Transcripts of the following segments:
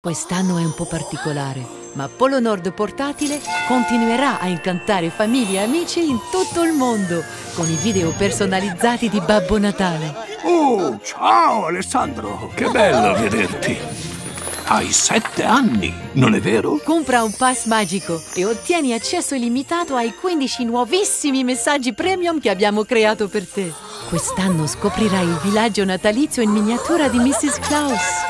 Quest'anno è un po' particolare, ma Polo Nord Portatile continuerà a incantare famiglie e amici in tutto il mondo con i video personalizzati di Babbo Natale. Oh, ciao Alessandro! Che bello vederti! Hai sette anni, non è vero? Compra un pass magico e ottieni accesso illimitato ai 15 nuovissimi messaggi premium che abbiamo creato per te. Quest'anno scoprirai il villaggio natalizio in miniatura di Mrs. Claus.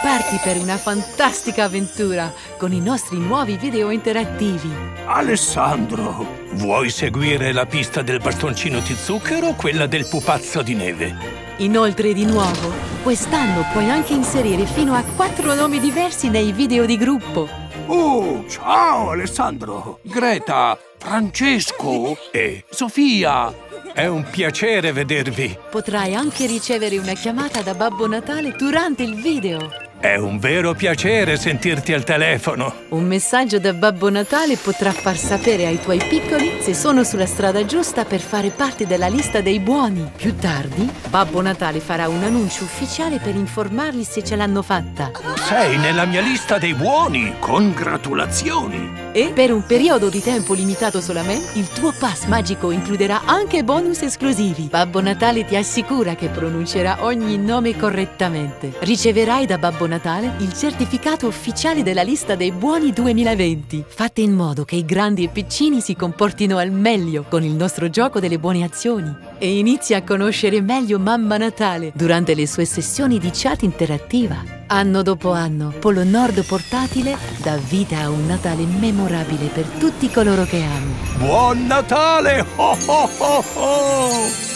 Parti per una fantastica avventura con i nostri nuovi video interattivi. Alessandro! Vuoi seguire la pista del bastoncino di zucchero o quella del pupazzo di neve? Inoltre, di nuovo, quest'anno puoi anche inserire fino a quattro nomi diversi nei video di gruppo. Oh, ciao Alessandro! Greta, Francesco e Sofia! È un piacere vedervi. Potrai anche ricevere una chiamata da Babbo Natale durante il video. È un vero piacere sentirti al telefono. Un messaggio da Babbo Natale potrà far sapere ai tuoi piccoli se sono sulla strada giusta per fare parte della lista dei buoni. Più tardi, Babbo Natale farà un annuncio ufficiale per informarli se ce l'hanno fatta. Sei nella mia lista dei buoni. Congratulazioni! E per un periodo di tempo limitato solamente, il tuo pass magico includerà anche bonus esclusivi. Babbo Natale ti assicura che pronuncerà ogni nome correttamente. Riceverai da Babbo Natale il certificato ufficiale della lista dei buoni 2020. Fate in modo che i grandi e piccini si comportino al meglio con il nostro gioco delle buone azioni e inizi a conoscere meglio Mamma Natale durante le sue sessioni di chat interattiva. Anno dopo anno, Polo Nord Portatile dà vita a un Natale memorabile per tutti coloro che ami. Buon Natale! Oh oh oh oh!